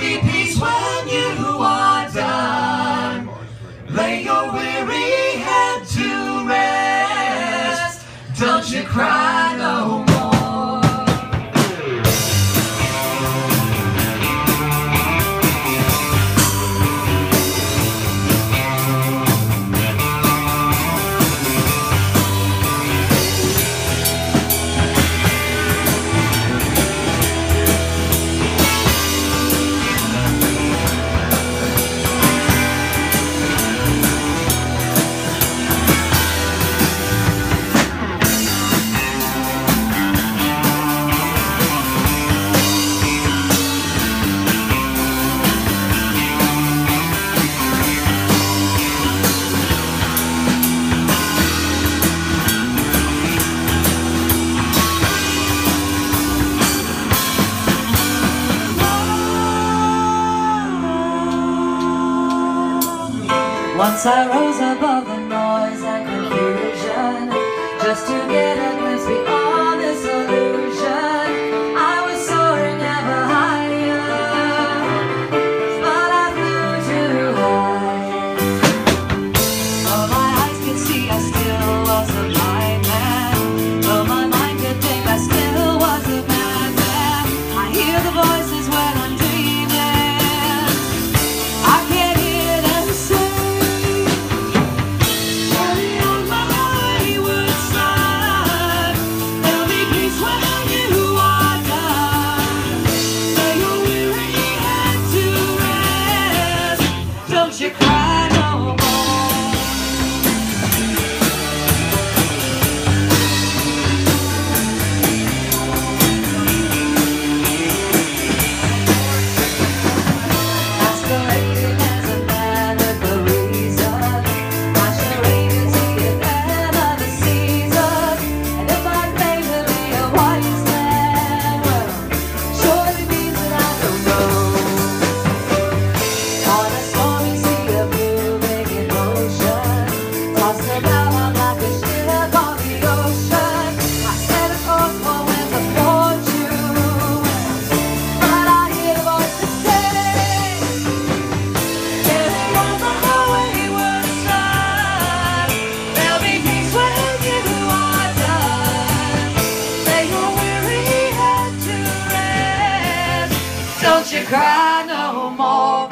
be peace when you are done. Lay your weary head to rest. Don't you cry. Once I rose above the noise and confusion Just to get a don't you cry no more.